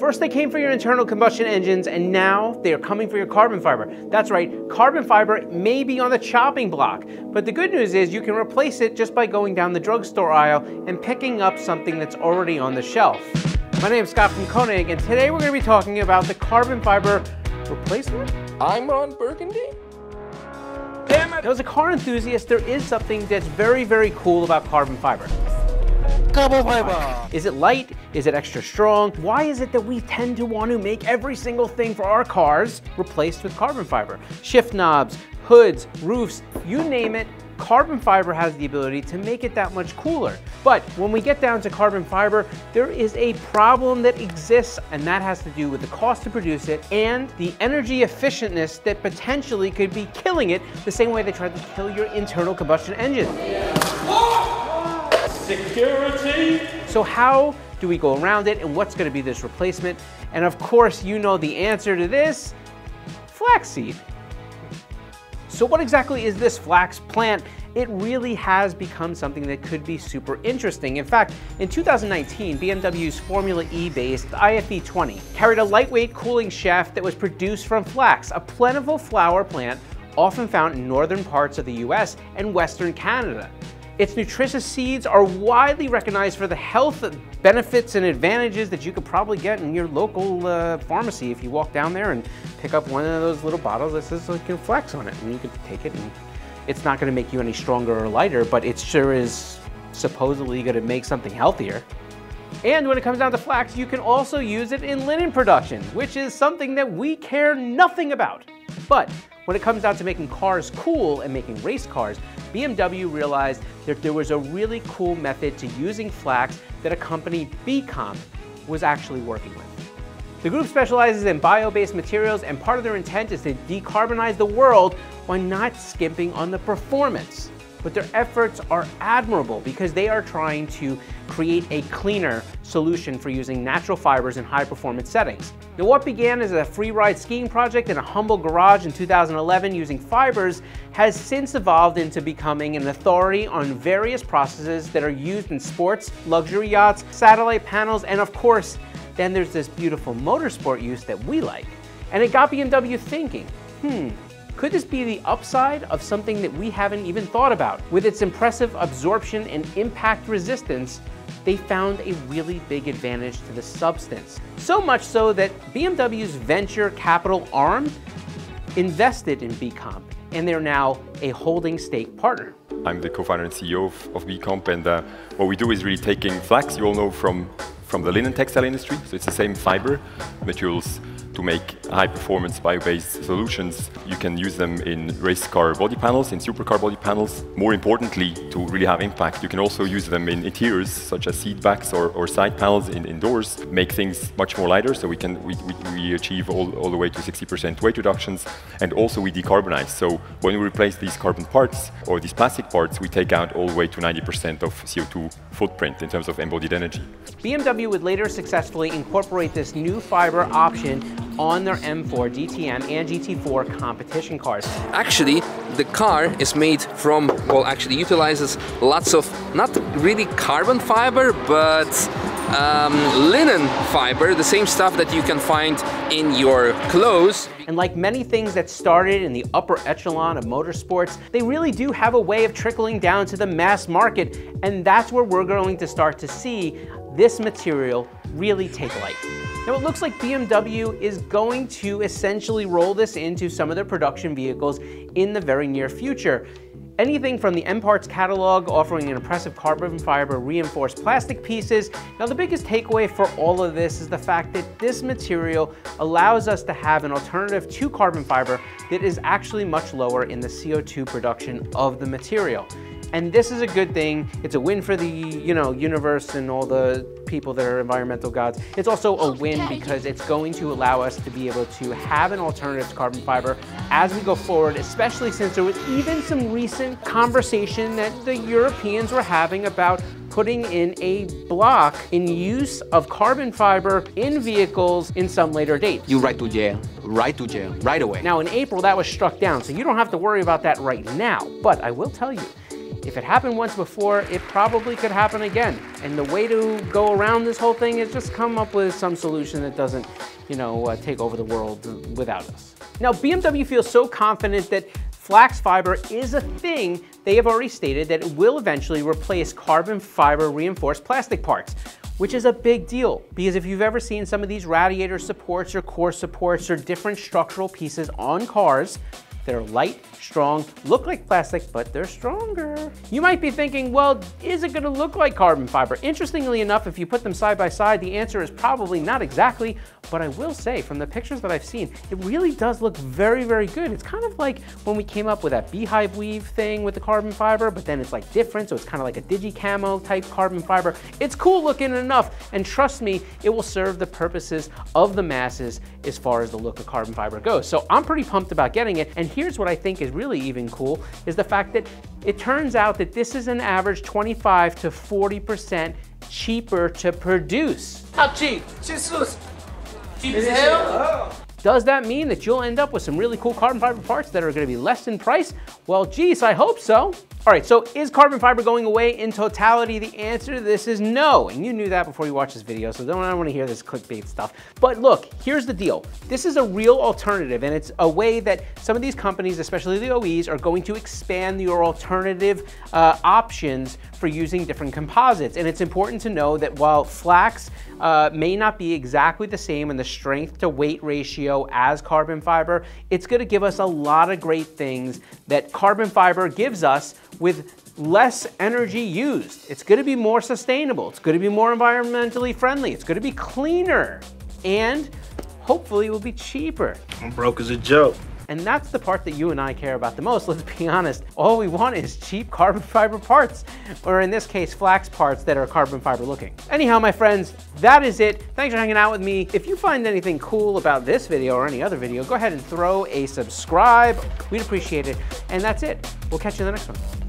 First they came for your internal combustion engines and now they are coming for your carbon fiber. That's right, carbon fiber may be on the chopping block, but the good news is you can replace it just by going down the drugstore aisle and picking up something that's already on the shelf. My name is Scott from Konig and today we're going to be talking about the carbon fiber replacement? I'm Ron Burgundy. Damn it! Now, as a car enthusiast, there is something that's very, very cool about carbon fiber. Carbon fiber! Is it light? Is it extra strong? Why is it that we tend to want to make every single thing for our cars replaced with carbon fiber? Shift knobs, hoods, roofs, you name it, carbon fiber has the ability to make it that much cooler. But when we get down to carbon fiber, there is a problem that exists, and that has to do with the cost to produce it and the energy efficientness that potentially could be killing it the same way they tried to kill your internal combustion engine. Security! So how do we go around it and what's gonna be this replacement? And of course, you know the answer to this, flaxseed. So what exactly is this flax plant? It really has become something that could be super interesting. In fact, in 2019, BMW's Formula E-based IFE 20 carried a lightweight cooling shaft that was produced from flax, a plentiful flower plant often found in northern parts of the US and western Canada. Its nutritious seeds are widely recognized for the health benefits and advantages that you could probably get in your local uh, pharmacy if you walk down there and pick up one of those little bottles that says like flax on it and you could take it and it's not going to make you any stronger or lighter, but it sure is supposedly going to make something healthier. And when it comes down to flax, you can also use it in linen production, which is something that we care nothing about. But when it comes down to making cars cool and making race cars, BMW realized that there was a really cool method to using flax that a company Bcomp was actually working with. The group specializes in bio-based materials and part of their intent is to decarbonize the world while not skimping on the performance but their efforts are admirable because they are trying to create a cleaner solution for using natural fibers in high performance settings. Now what began as a free ride skiing project in a humble garage in 2011 using fibers has since evolved into becoming an authority on various processes that are used in sports, luxury yachts, satellite panels, and of course, then there's this beautiful motorsport use that we like. And it got BMW thinking, hmm, could this be the upside of something that we haven't even thought about? With its impressive absorption and impact resistance, they found a really big advantage to the substance. So much so that BMW's venture capital arm invested in Bcomp, and they're now a holding stake partner. I'm the co-founder and CEO of, of Bcomp, and uh, what we do is really taking flax, you all know from, from the linen textile industry, so it's the same fiber, materials to make high-performance bio-based solutions. You can use them in race car body panels, in supercar body panels. More importantly, to really have impact, you can also use them in interiors, such as seat backs or, or side panels in, indoors, make things much more lighter, so we can we, we, we achieve all, all the way to 60% weight reductions, and also we decarbonize. So when we replace these carbon parts or these plastic parts, we take out all the way to 90% of CO2 footprint in terms of embodied energy. BMW would later successfully incorporate this new fiber option on their M4 DTM and GT4 competition cars. Actually, the car is made from, well, actually utilizes lots of, not really carbon fiber, but um, linen fiber, the same stuff that you can find in your clothes. And like many things that started in the upper echelon of motorsports, they really do have a way of trickling down to the mass market, and that's where we're going to start to see this material really take light. Now it looks like BMW is going to essentially roll this into some of their production vehicles in the very near future. Anything from the M-Parts catalog offering an impressive carbon fiber reinforced plastic pieces. Now the biggest takeaway for all of this is the fact that this material allows us to have an alternative to carbon fiber that is actually much lower in the CO2 production of the material. And this is a good thing. It's a win for the, you know, universe and all the people that are environmental gods. It's also a win because it's going to allow us to be able to have an alternative to carbon fiber as we go forward, especially since there was even some recent conversation that the Europeans were having about putting in a block in use of carbon fiber in vehicles in some later date. You right to jail, right to jail, right away. Now in April that was struck down, so you don't have to worry about that right now. But I will tell you, if it happened once before, it probably could happen again. And the way to go around this whole thing is just come up with some solution that doesn't, you know, uh, take over the world without us. Now, BMW feels so confident that flax fiber is a thing, they have already stated that it will eventually replace carbon fiber reinforced plastic parts which is a big deal because if you've ever seen some of these radiator supports or core supports or different structural pieces on cars, they're light, strong, look like plastic, but they're stronger. You might be thinking, well, is it gonna look like carbon fiber? Interestingly enough, if you put them side by side, the answer is probably not exactly, but I will say from the pictures that I've seen, it really does look very, very good. It's kind of like when we came up with that beehive weave thing with the carbon fiber, but then it's like different, so it's kind of like a digi-camo type carbon fiber. It's cool looking enough, and trust me, it will serve the purposes of the masses as far as the look of carbon fiber goes. So I'm pretty pumped about getting it, and here's what I think is really even cool, is the fact that it turns out that this is an average 25 to 40% cheaper to produce. How cheap? Jesus. Cheap as hell? Does that mean that you'll end up with some really cool carbon fiber parts that are gonna be less in price? Well, geez, I hope so. All right, so is carbon fiber going away in totality? The answer to this is no, and you knew that before you watched this video, so don't, I don't wanna hear this clickbait stuff. But look, here's the deal. This is a real alternative, and it's a way that some of these companies, especially the OEs, are going to expand your alternative uh, options for using different composites. And it's important to know that while flax uh, may not be exactly the same in the strength to weight ratio as carbon fiber, it's gonna give us a lot of great things that carbon fiber gives us with less energy used. It's gonna be more sustainable. It's gonna be more environmentally friendly. It's gonna be cleaner. And hopefully it will be cheaper. I'm broke as a joke. And that's the part that you and I care about the most. Let's be honest. All we want is cheap carbon fiber parts, or in this case, flax parts that are carbon fiber looking. Anyhow, my friends, that is it. Thanks for hanging out with me. If you find anything cool about this video or any other video, go ahead and throw a subscribe. We'd appreciate it. And that's it. We'll catch you in the next one.